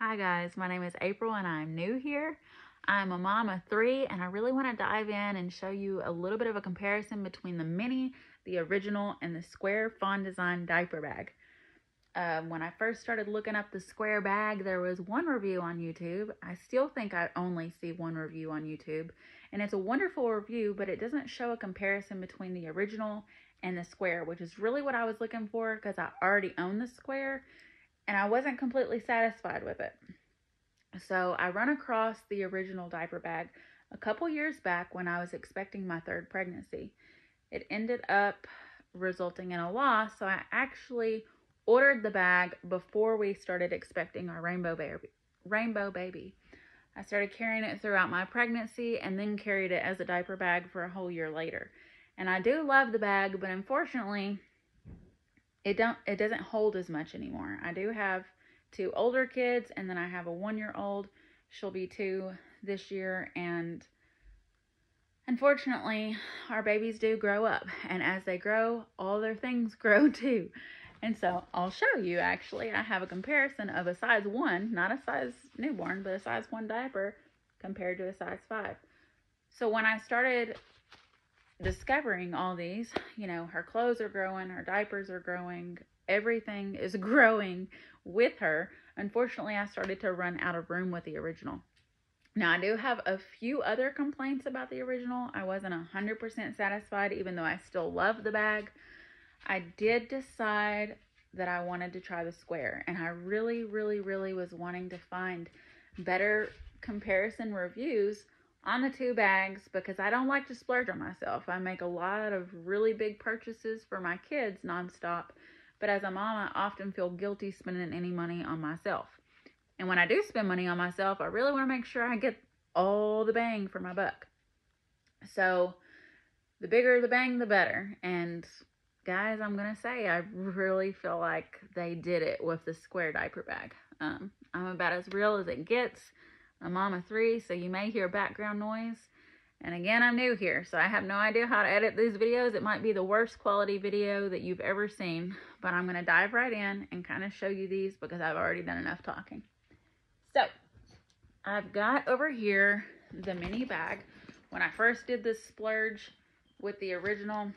Hi guys, my name is April and I'm new here. I'm a mom of three and I really want to dive in and show you a little bit of a comparison between the mini, the original, and the square fawn design diaper bag. Um, when I first started looking up the square bag, there was one review on YouTube. I still think I only see one review on YouTube. And it's a wonderful review, but it doesn't show a comparison between the original and the square, which is really what I was looking for because I already own the square and I wasn't completely satisfied with it. So I run across the original diaper bag a couple years back when I was expecting my third pregnancy. It ended up resulting in a loss, so I actually ordered the bag before we started expecting our rainbow baby. Rainbow baby. I started carrying it throughout my pregnancy and then carried it as a diaper bag for a whole year later. And I do love the bag, but unfortunately, it don't it doesn't hold as much anymore. I do have two older kids and then I have a 1-year-old. She'll be 2 this year and unfortunately, our babies do grow up and as they grow, all their things grow too. And so I'll show you actually. I have a comparison of a size 1, not a size newborn, but a size 1 diaper compared to a size 5. So when I started discovering all these, you know, her clothes are growing, her diapers are growing, everything is growing with her. Unfortunately, I started to run out of room with the original. Now, I do have a few other complaints about the original. I wasn't 100% satisfied, even though I still love the bag. I did decide that I wanted to try the square, and I really, really, really was wanting to find better comparison reviews on the two bags because I don't like to splurge on myself. I make a lot of really big purchases for my kids nonstop, but as a mom, I often feel guilty spending any money on myself. And when I do spend money on myself, I really want to make sure I get all the bang for my buck. So, the bigger the bang, the better. And guys, I'm going to say I really feel like they did it with the square diaper bag. Um, I'm about as real as it gets a mom of three, so you may hear background noise. And again, I'm new here, so I have no idea how to edit these videos. It might be the worst quality video that you've ever seen, but I'm going to dive right in and kind of show you these because I've already done enough talking. So, I've got over here the mini bag. When I first did this splurge with the original,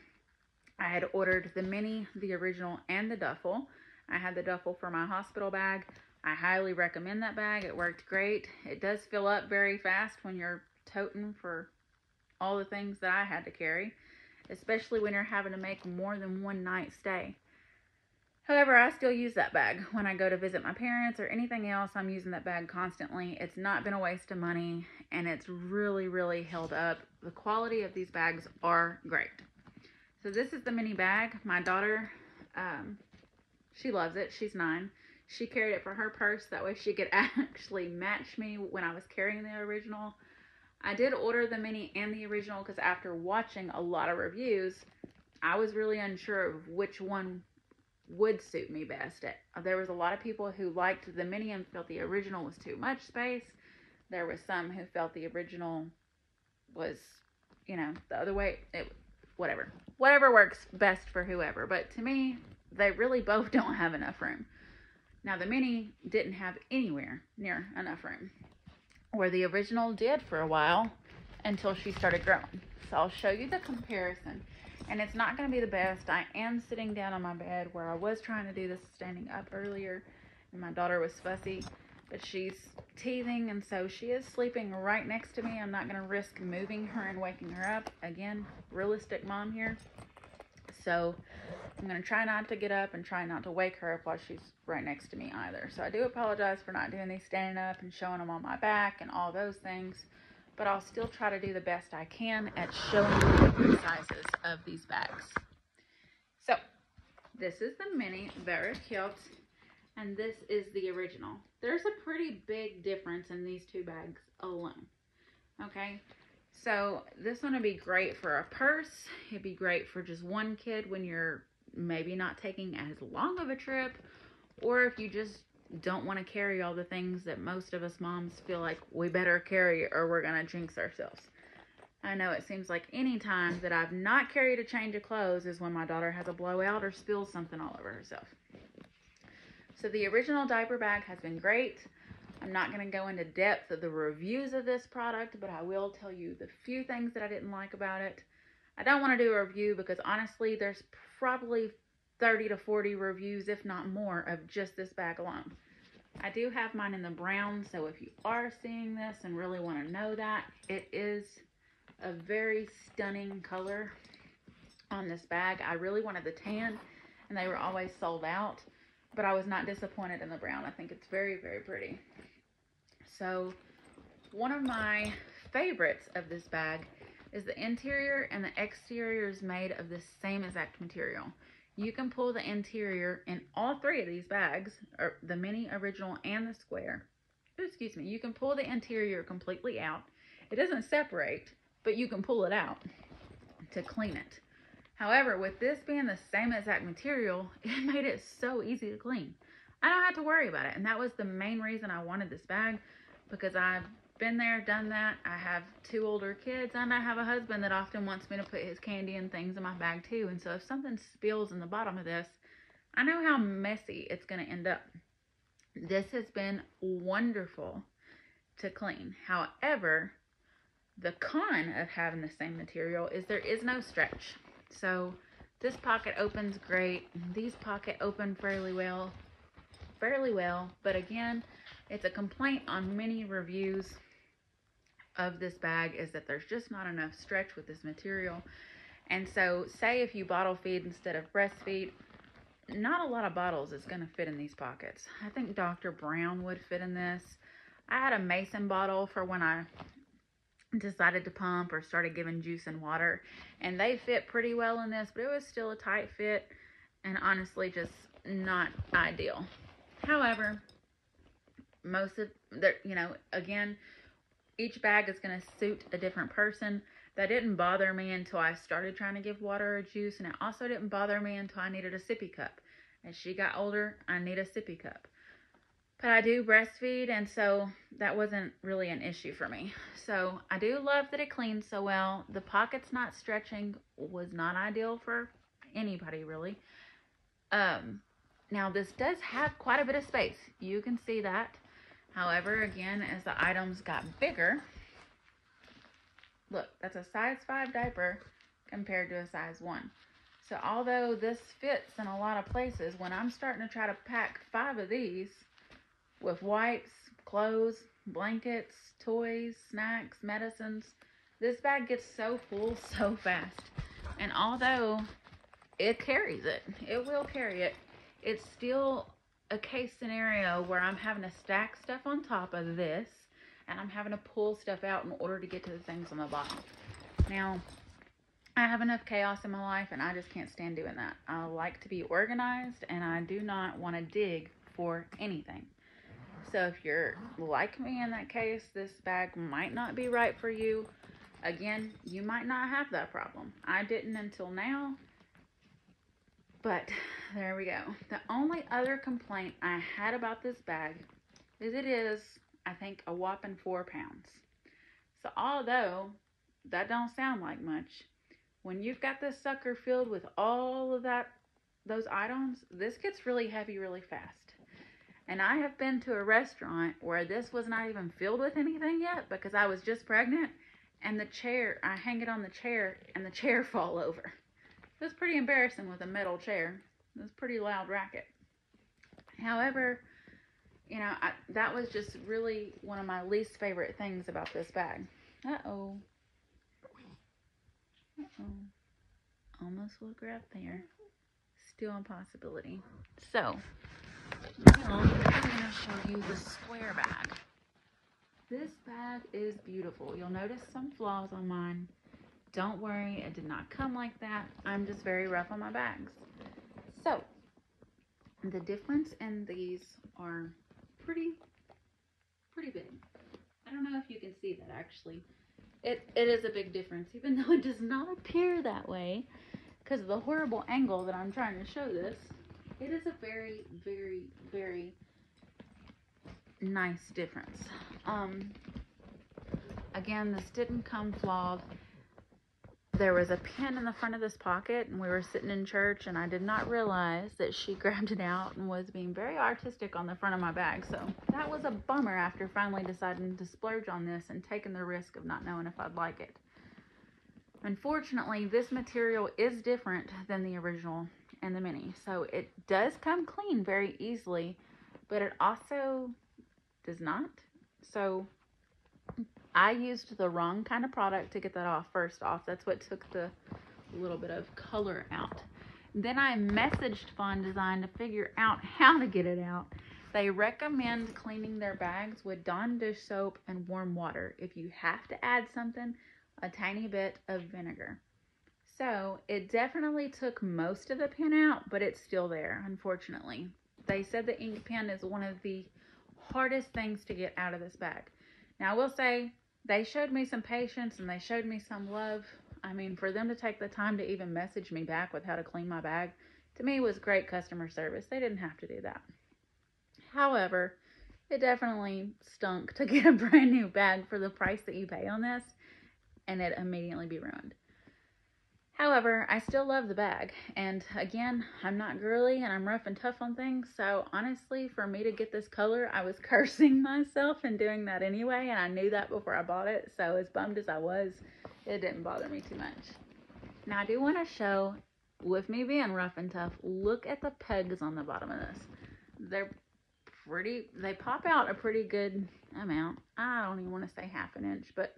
I had ordered the mini, the original, and the duffel. I had the duffel for my hospital bag. I highly recommend that bag. It worked great. It does fill up very fast when you're toting for all the things that I had to carry, especially when you're having to make more than one night stay. However, I still use that bag when I go to visit my parents or anything else. I'm using that bag constantly. It's not been a waste of money and it's really, really held up. The quality of these bags are great. So this is the mini bag. My daughter, um, she loves it. She's nine. She carried it for her purse. That way she could actually match me when I was carrying the original. I did order the mini and the original because after watching a lot of reviews, I was really unsure of which one would suit me best. There was a lot of people who liked the mini and felt the original was too much space. There was some who felt the original was, you know, the other way. It, whatever. Whatever works best for whoever. But to me, they really both don't have enough room. Now the mini didn't have anywhere near enough room, where the original did for a while until she started growing. So I'll show you the comparison. And it's not going to be the best. I am sitting down on my bed where I was trying to do this standing up earlier. And my daughter was fussy. But she's teething and so she is sleeping right next to me. I'm not going to risk moving her and waking her up. Again, realistic mom here. So I'm going to try not to get up and try not to wake her up while she's right next to me either. So I do apologize for not doing these standing up and showing them on my back and all those things. But I'll still try to do the best I can at showing you the different sizes of these bags. So this is the mini, very cute. And this is the original. There's a pretty big difference in these two bags alone. Okay, so this one would be great for a purse. It'd be great for just one kid when you're maybe not taking as long of a trip. Or if you just don't want to carry all the things that most of us moms feel like we better carry or we're going to jinx ourselves. I know it seems like any time that I've not carried a change of clothes is when my daughter has a blowout or spills something all over herself. So the original diaper bag has been great. I'm not going to go into depth of the reviews of this product, but I will tell you the few things that I didn't like about it. I don't want to do a review because honestly, there's probably 30 to 40 reviews, if not more, of just this bag alone. I do have mine in the brown, so if you are seeing this and really want to know that, it is a very stunning color on this bag. I really wanted the tan, and they were always sold out, but I was not disappointed in the brown. I think it's very, very pretty. So, one of my favorites of this bag is the interior and the exterior is made of the same exact material. You can pull the interior in all three of these bags, or the mini, original, and the square. Ooh, excuse me. You can pull the interior completely out. It doesn't separate, but you can pull it out to clean it. However, with this being the same exact material, it made it so easy to clean. I don't have to worry about it. And that was the main reason I wanted this bag because I've been there, done that. I have two older kids and I have a husband that often wants me to put his candy and things in my bag too. And so if something spills in the bottom of this, I know how messy it's going to end up. This has been wonderful to clean. However, the con of having the same material is there is no stretch. So this pocket opens great. These pocket open fairly well, fairly well. But again, it's a complaint on many reviews of this bag is that there's just not enough stretch with this material. And so say if you bottle feed instead of breastfeed, not a lot of bottles is going to fit in these pockets. I think Dr. Brown would fit in this. I had a mason bottle for when I decided to pump or started giving juice and water and they fit pretty well in this but it was still a tight fit and honestly just not ideal however most of the you know again each bag is going to suit a different person that didn't bother me until I started trying to give water or juice and it also didn't bother me until I needed a sippy cup as she got older I need a sippy cup but I do breastfeed, and so that wasn't really an issue for me. So I do love that it cleans so well. The pockets not stretching was not ideal for anybody, really. Um, now, this does have quite a bit of space. You can see that. However, again, as the items got bigger, look, that's a size 5 diaper compared to a size 1. So although this fits in a lot of places, when I'm starting to try to pack five of these, with wipes, clothes, blankets, toys, snacks, medicines. This bag gets so full so fast. And although it carries it, it will carry it, it's still a case scenario where I'm having to stack stuff on top of this and I'm having to pull stuff out in order to get to the things on the bottom. Now, I have enough chaos in my life and I just can't stand doing that. I like to be organized and I do not want to dig for anything. So if you're like me in that case, this bag might not be right for you. Again, you might not have that problem. I didn't until now. But there we go. The only other complaint I had about this bag is it is, I think, a whopping four pounds. So although that don't sound like much, when you've got this sucker filled with all of that, those items, this gets really heavy really fast. And I have been to a restaurant where this was not even filled with anything yet because I was just pregnant. And the chair, I hang it on the chair and the chair fall over. It was pretty embarrassing with a metal chair. It was pretty loud racket. However, you know, I, that was just really one of my least favorite things about this bag. Uh-oh. Uh-oh. Almost her up there. Still a possibility. So, now, I'm going to show you the square bag. This bag is beautiful. You'll notice some flaws on mine. Don't worry, it did not come like that. I'm just very rough on my bags. So, the difference in these are pretty, pretty big. I don't know if you can see that actually. It, it is a big difference, even though it does not appear that way because of the horrible angle that I'm trying to show this. It is a very, very, very nice difference. Um, again, this didn't come flawed. There was a pin in the front of this pocket and we were sitting in church and I did not realize that she grabbed it out and was being very artistic on the front of my bag. So that was a bummer after finally deciding to splurge on this and taking the risk of not knowing if I'd like it. Unfortunately, this material is different than the original and the mini. So it does come clean very easily, but it also does not. So I used the wrong kind of product to get that off first off. That's what took the little bit of color out. Then I messaged Fawn Design to figure out how to get it out. They recommend cleaning their bags with Dawn dish soap and warm water. If you have to add something, a tiny bit of vinegar. So it definitely took most of the pen out, but it's still there, unfortunately. They said the ink pen is one of the hardest things to get out of this bag. Now, I will say they showed me some patience and they showed me some love. I mean, for them to take the time to even message me back with how to clean my bag, to me was great customer service. They didn't have to do that. However, it definitely stunk to get a brand new bag for the price that you pay on this and it immediately be ruined. However, I still love the bag. And again, I'm not girly and I'm rough and tough on things. So honestly, for me to get this color, I was cursing myself and doing that anyway. And I knew that before I bought it. So as bummed as I was, it didn't bother me too much. Now I do want to show, with me being rough and tough, look at the pegs on the bottom of this. They're pretty, they pop out a pretty good amount. I don't even want to say half an inch, but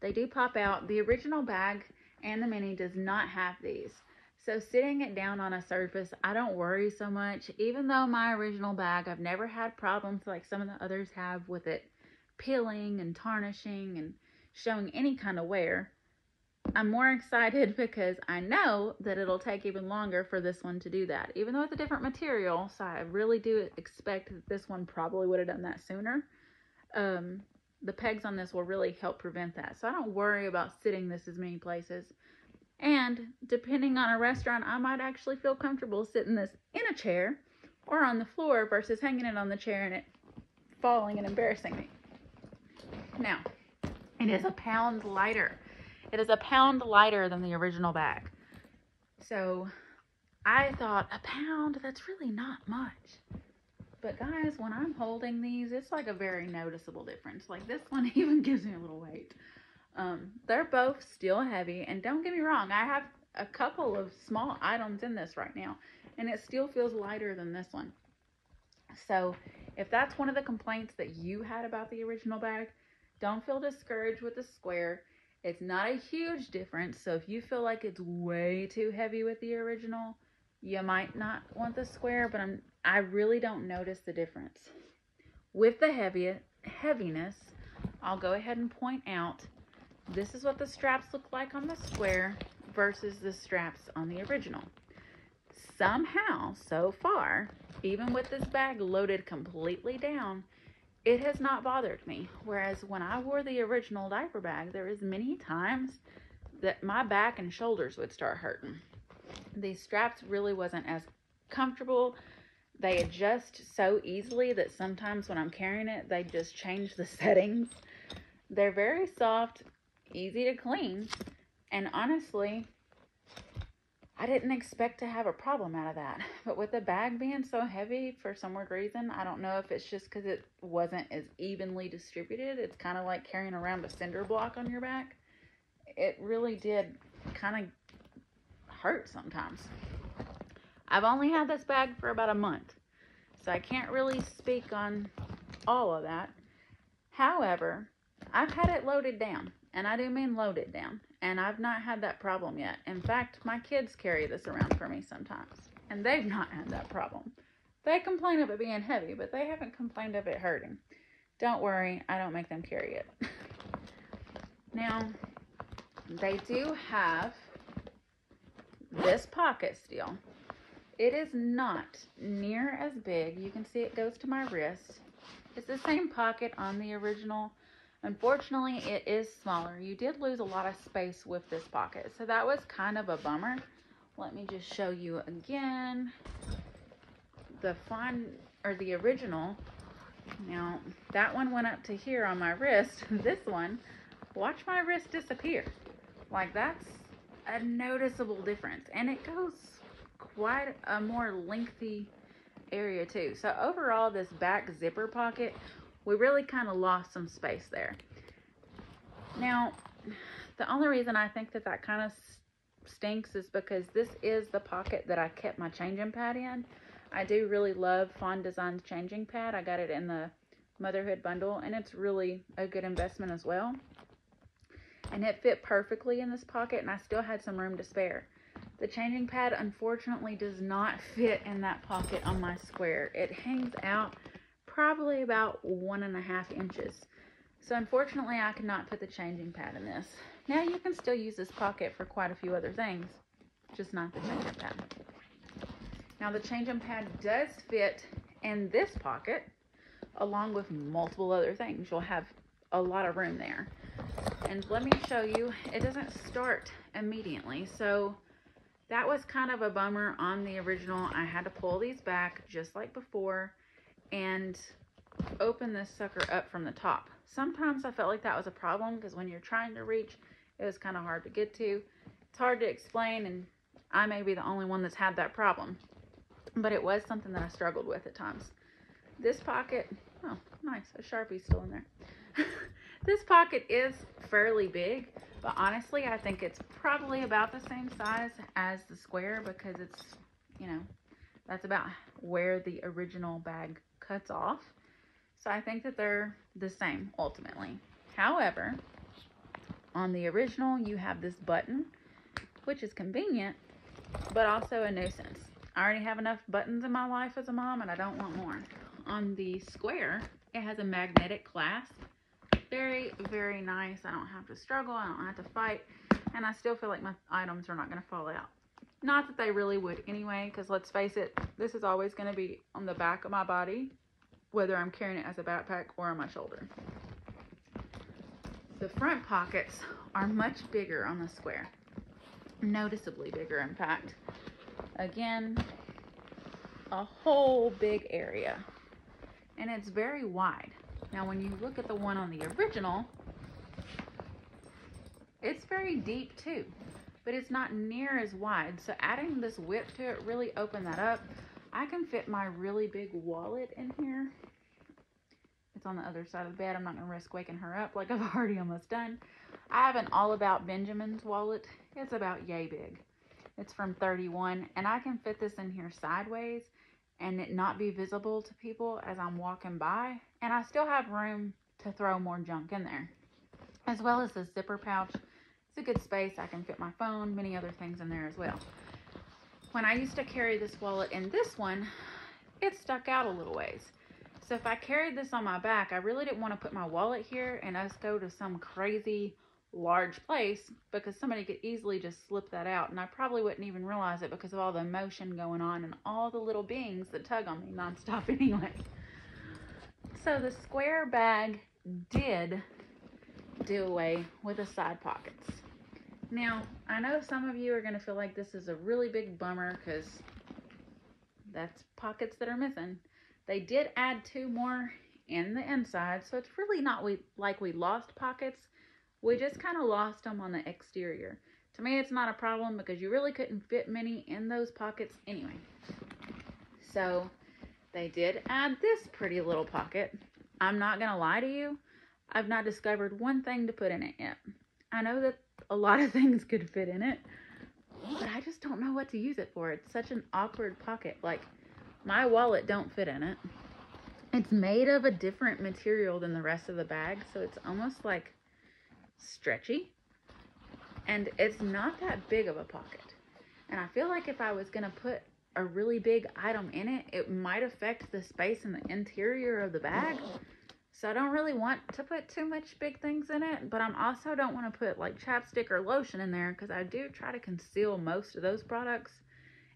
they do pop out. The original bag and the mini does not have these. So sitting it down on a surface, I don't worry so much. Even though my original bag, I've never had problems like some of the others have with it peeling and tarnishing and showing any kind of wear. I'm more excited because I know that it'll take even longer for this one to do that. Even though it's a different material, so I really do expect that this one probably would have done that sooner. Um, the pegs on this will really help prevent that. So I don't worry about sitting this as many places. And depending on a restaurant, I might actually feel comfortable sitting this in a chair or on the floor versus hanging it on the chair and it falling and embarrassing me. Now, it is a pound lighter. It is a pound lighter than the original bag. So I thought, a pound, that's really not much. But guys, when I'm holding these, it's like a very noticeable difference. Like this one even gives me a little weight. Um, they're both still heavy. And don't get me wrong, I have a couple of small items in this right now. And it still feels lighter than this one. So if that's one of the complaints that you had about the original bag, don't feel discouraged with the square. It's not a huge difference. So if you feel like it's way too heavy with the original, you might not want the square, but I'm I really don't notice the difference. With the heavy, heaviness, I'll go ahead and point out this is what the straps look like on the square versus the straps on the original. Somehow, so far, even with this bag loaded completely down, it has not bothered me. Whereas when I wore the original diaper bag, there was many times that my back and shoulders would start hurting. These straps really wasn't as comfortable they adjust so easily that sometimes when I'm carrying it, they just change the settings. They're very soft, easy to clean, and honestly, I didn't expect to have a problem out of that. But with the bag being so heavy for some weird reason, I don't know if it's just because it wasn't as evenly distributed. It's kind of like carrying around a cinder block on your back. It really did kind of hurt sometimes. I've only had this bag for about a month, so I can't really speak on all of that. However, I've had it loaded down, and I do mean loaded down, and I've not had that problem yet. In fact, my kids carry this around for me sometimes, and they've not had that problem. They complain of it being heavy, but they haven't complained of it hurting. Don't worry, I don't make them carry it. now, they do have this pocket still. It is not near as big. You can see it goes to my wrist. It's the same pocket on the original. Unfortunately, it is smaller. You did lose a lot of space with this pocket. So that was kind of a bummer. Let me just show you again. The fun or the original. Now, that one went up to here on my wrist. This one, watch my wrist disappear. Like that's a noticeable difference. And it goes quite a more lengthy area too. So overall, this back zipper pocket, we really kind of lost some space there. Now, the only reason I think that that kind of stinks is because this is the pocket that I kept my changing pad in. I do really love Fawn Designs changing pad. I got it in the motherhood bundle and it's really a good investment as well. And it fit perfectly in this pocket and I still had some room to spare. The changing pad unfortunately does not fit in that pocket on my square. It hangs out probably about one and a half inches. So unfortunately I cannot put the changing pad in this. Now you can still use this pocket for quite a few other things, just not the changing pad. Now the changing pad does fit in this pocket along with multiple other things. You'll have a lot of room there. And let me show you, it doesn't start immediately. So that was kind of a bummer on the original. I had to pull these back just like before and open this sucker up from the top. Sometimes I felt like that was a problem because when you're trying to reach, it was kind of hard to get to. It's hard to explain and I may be the only one that's had that problem. But it was something that I struggled with at times. This pocket, oh, nice, a Sharpie still in there. this pocket is fairly big, but honestly, I think it's probably about the same size as the square because it's, you know, that's about where the original bag cuts off. So I think that they're the same ultimately. However, on the original, you have this button, which is convenient, but also a nuisance. I already have enough buttons in my life as a mom and I don't want more. On the square, it has a magnetic clasp very, very nice. I don't have to struggle. I don't have to fight. And I still feel like my items are not going to fall out. Not that they really would anyway, because let's face it, this is always going to be on the back of my body, whether I'm carrying it as a backpack or on my shoulder. The front pockets are much bigger on the square. Noticeably bigger, in fact. Again, a whole big area. And it's very wide. Now, when you look at the one on the original, it's very deep too, but it's not near as wide. So adding this width to it really opened that up. I can fit my really big wallet in here. It's on the other side of the bed. I'm not going to risk waking her up like I've already almost done. I have an All About Benjamin's wallet. It's about yay big. It's from 31, and I can fit this in here sideways and it not be visible to people as I'm walking by. And I still have room to throw more junk in there. As well as the zipper pouch. It's a good space. I can fit my phone, many other things in there as well. When I used to carry this wallet in this one, it stuck out a little ways. So if I carried this on my back, I really didn't want to put my wallet here and us go to some crazy large place because somebody could easily just slip that out and I probably wouldn't even realize it because of all the motion going on and all the little beings that tug on me nonstop anyway. So the square bag did do away with the side pockets. Now, I know some of you are going to feel like this is a really big bummer because that's pockets that are missing. They did add two more in the inside, so it's really not we, like we lost pockets we just kind of lost them on the exterior. To me, it's not a problem because you really couldn't fit many in those pockets anyway. So they did add this pretty little pocket. I'm not going to lie to you. I've not discovered one thing to put in it yet. I know that a lot of things could fit in it, but I just don't know what to use it for. It's such an awkward pocket. Like, my wallet don't fit in it. It's made of a different material than the rest of the bag, so it's almost like stretchy and it's not that big of a pocket. And I feel like if I was going to put a really big item in it, it might affect the space in the interior of the bag. So I don't really want to put too much big things in it, but I'm also don't want to put like chapstick or lotion in there because I do try to conceal most of those products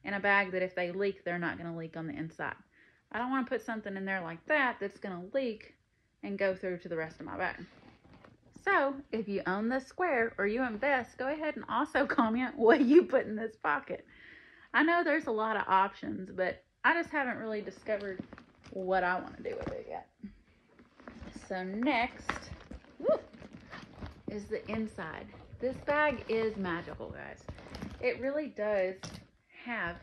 in a bag that if they leak, they're not going to leak on the inside. I don't want to put something in there like that that's going to leak and go through to the rest of my bag. So if you own this square or you invest, go ahead and also comment what you put in this pocket. I know there's a lot of options, but I just haven't really discovered what I want to do with it yet. So next woo, is the inside. This bag is magical, guys. It really does have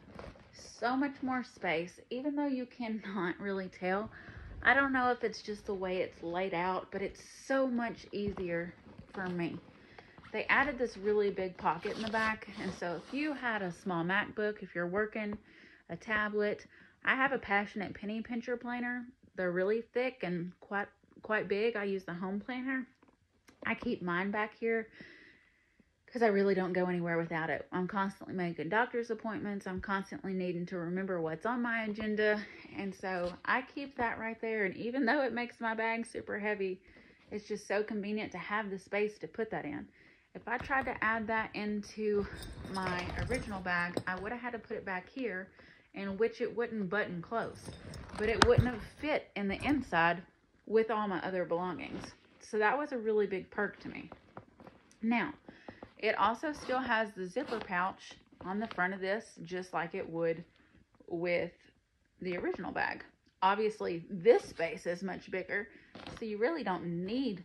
so much more space, even though you cannot really tell. I don't know if it's just the way it's laid out, but it's so much easier for me. They added this really big pocket in the back, and so if you had a small MacBook, if you're working, a tablet, I have a Passionate Penny Pincher planner. They're really thick and quite quite big. I use the home planner. I keep mine back here because I really don't go anywhere without it. I'm constantly making doctor's appointments. I'm constantly needing to remember what's on my agenda. And so I keep that right there. And even though it makes my bag super heavy, it's just so convenient to have the space to put that in. If I tried to add that into my original bag, I would have had to put it back here in which it wouldn't button close. But it wouldn't have fit in the inside with all my other belongings. So that was a really big perk to me. Now, it also still has the zipper pouch on the front of this, just like it would with the original bag. Obviously, this space is much bigger, so you really don't need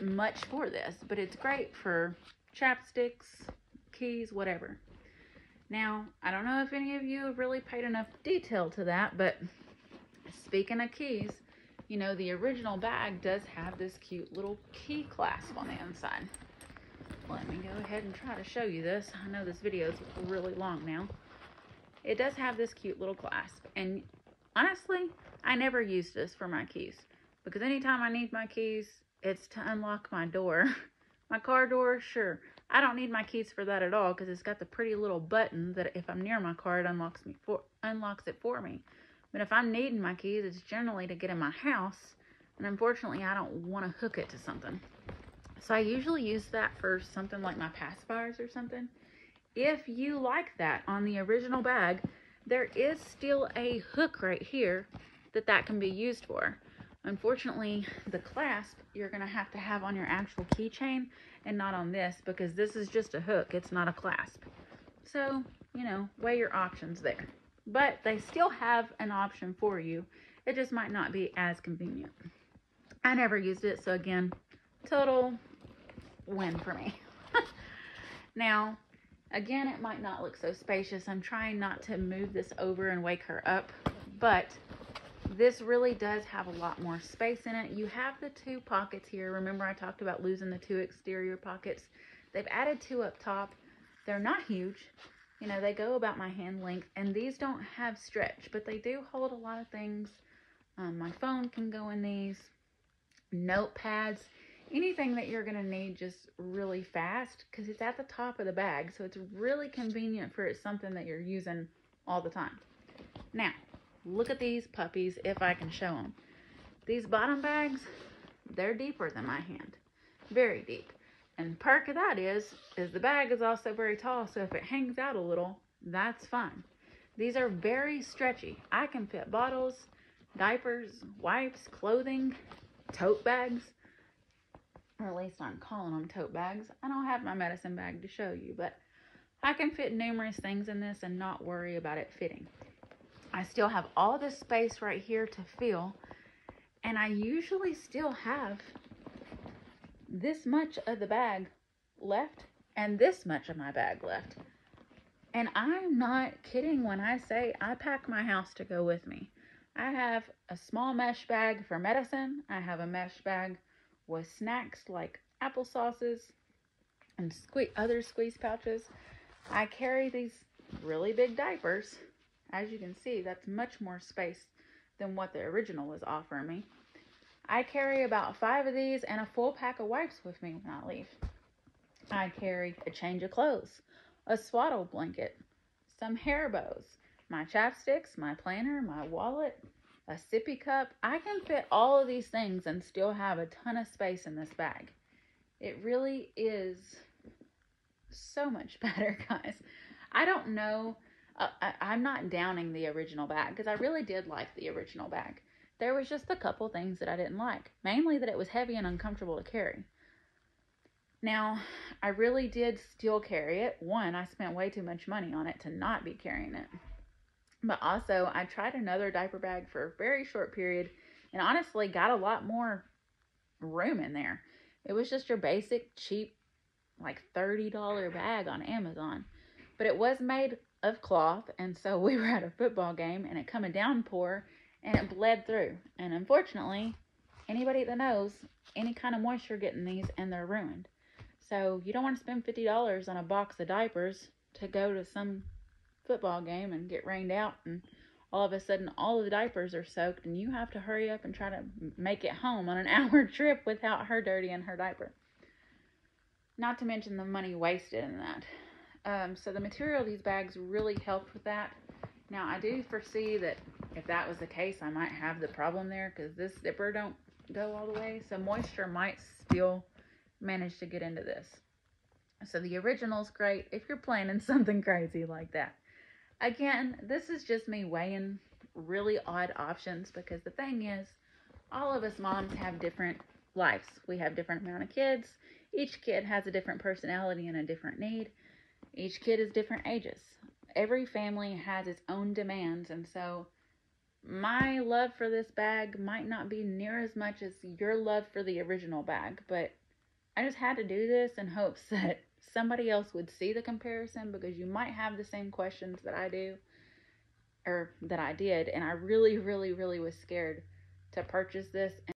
much for this, but it's great for chapsticks, keys, whatever. Now, I don't know if any of you have really paid enough detail to that, but speaking of keys, you know, the original bag does have this cute little key clasp on the inside. Let me go ahead and try to show you this. I know this video is really long now. It does have this cute little clasp, and honestly, I never use this for my keys because anytime I need my keys, it's to unlock my door. my car door, sure. I don't need my keys for that at all because it's got the pretty little button that if I'm near my car, it unlocks me for unlocks it for me. But if I'm needing my keys, it's generally to get in my house, and unfortunately, I don't want to hook it to something. So I usually use that for something like my pacifiers or something. If you like that on the original bag, there is still a hook right here that that can be used for. Unfortunately, the clasp you're going to have to have on your actual keychain and not on this because this is just a hook. It's not a clasp. So, you know, weigh your options there. But they still have an option for you. It just might not be as convenient. I never used it, so again, total win for me. now, again, it might not look so spacious. I'm trying not to move this over and wake her up, but this really does have a lot more space in it. You have the two pockets here. Remember I talked about losing the two exterior pockets. They've added two up top. They're not huge. You know, they go about my hand length. And these don't have stretch, but they do hold a lot of things. Um, my phone can go in these. Notepads. Anything that you're going to need just really fast because it's at the top of the bag. So it's really convenient for something that you're using all the time. Now, Look at these puppies if I can show them. These bottom bags, they're deeper than my hand. Very deep. And perk of that is, is the bag is also very tall, so if it hangs out a little, that's fine. These are very stretchy. I can fit bottles, diapers, wipes, clothing, tote bags. Or at least I'm calling them tote bags. I don't have my medicine bag to show you, but I can fit numerous things in this and not worry about it fitting. I still have all this space right here to fill. And I usually still have this much of the bag left and this much of my bag left. And I'm not kidding when I say I pack my house to go with me. I have a small mesh bag for medicine. I have a mesh bag with snacks like applesauces and sque other squeeze pouches. I carry these really big diapers as you can see, that's much more space than what the original was offering me. I carry about five of these and a full pack of wipes with me when I leave. I carry a change of clothes, a swaddle blanket, some hair bows, my chapsticks, my planner, my wallet, a sippy cup. I can fit all of these things and still have a ton of space in this bag. It really is so much better, guys. I don't know uh, I, am not downing the original bag because I really did like the original bag. There was just a couple things that I didn't like, mainly that it was heavy and uncomfortable to carry. Now, I really did still carry it. One, I spent way too much money on it to not be carrying it. But also, I tried another diaper bag for a very short period and honestly got a lot more room in there. It was just your basic cheap, like $30 bag on Amazon. But it was made of cloth, and so we were at a football game and it come a downpour and it bled through. And unfortunately, anybody that knows any kind of moisture getting these and they're ruined. So you don't want to spend $50 on a box of diapers to go to some football game and get rained out and all of a sudden all of the diapers are soaked and you have to hurry up and try to make it home on an hour trip without her dirty in her diaper. Not to mention the money wasted in that. Um, so the material of these bags really helped with that. Now I do foresee that if that was the case, I might have the problem there because this zipper don't go all the way. So moisture might still manage to get into this. So the original is great if you're planning something crazy like that. Again, this is just me weighing really odd options because the thing is, all of us moms have different lives. We have different amount of kids. Each kid has a different personality and a different need. Each kid is different ages. Every family has its own demands, and so my love for this bag might not be near as much as your love for the original bag, but I just had to do this in hopes that somebody else would see the comparison because you might have the same questions that I do or that I did. And I really, really, really was scared to purchase this